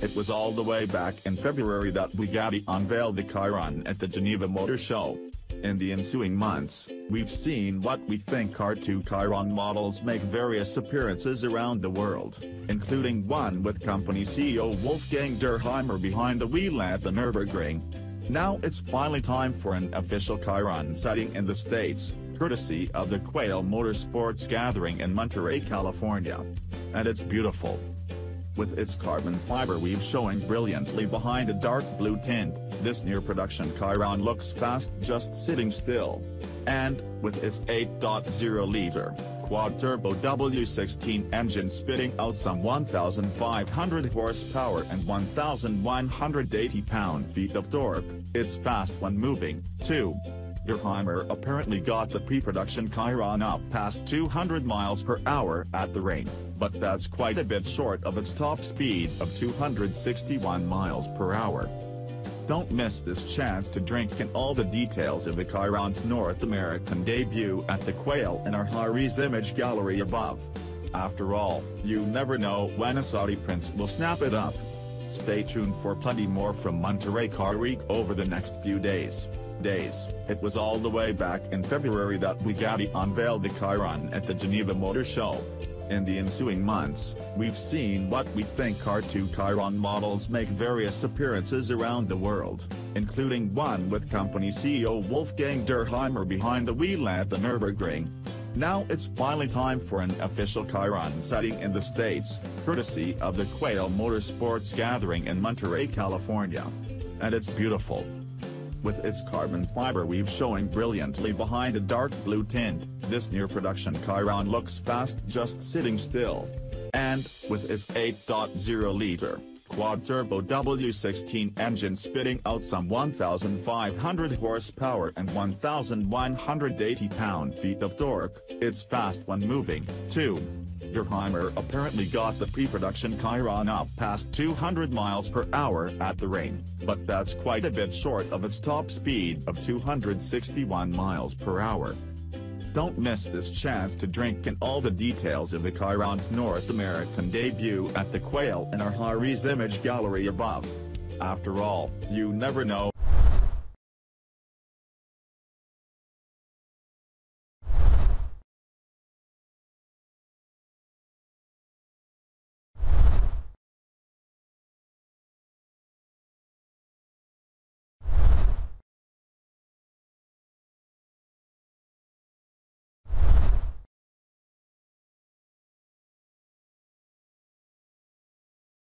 It was all the way back in February that Bugatti unveiled the Chiron at the Geneva Motor Show. In the ensuing months, we've seen what we think are two Chiron models make various appearances around the world, including one with company CEO Wolfgang Dürheimer behind the wheel at the Nürburgring. Now it's finally time for an official Chiron sighting in the States, courtesy of the Quail Motorsports Gathering in Monterey, California. And it's beautiful with its carbon fiber weave showing brilliantly behind a dark blue tint, this near-production Chiron looks fast just sitting still. And, with its 8.0-liter, quad-turbo W16 engine spitting out some 1,500 horsepower and 1,180 pound-feet of torque, it's fast when moving, too. Dürheimer apparently got the pre-production Chiron up past 200 miles per hour at the ring, but that's quite a bit short of its top speed of 261 miles per hour. Don't miss this chance to drink in all the details of the Chiron's North American debut at the Quail in our Harry's image gallery above. After all, you never know when a Saudi prince will snap it up. Stay tuned for plenty more from Monterey Car Week over the next few days days, it was all the way back in February that Bugatti unveiled the Chiron at the Geneva Motor Show. In the ensuing months, we've seen what we think are two Chiron models make various appearances around the world, including one with company CEO Wolfgang Dürheimer behind the wheel at the Nürburgring. Now it's finally time for an official Chiron sighting in the States, courtesy of the Quail Motorsports Gathering in Monterey, California. And it's beautiful with its carbon fiber weave showing brilliantly behind a dark blue tint, this near-production Chiron looks fast just sitting still. And, with its 8.0-liter, quad-turbo W16 engine spitting out some 1,500 horsepower and 1,180 pound-feet of torque, it's fast when moving, too. Dürheimer apparently got the pre-production Chiron up past 200 miles per hour at the ring, but that's quite a bit short of its top speed of 261 miles per hour. Don't miss this chance to drink in all the details of the Chiron's North American debut at the Quail in our Harry's image gallery above. After all, you never know